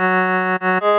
Música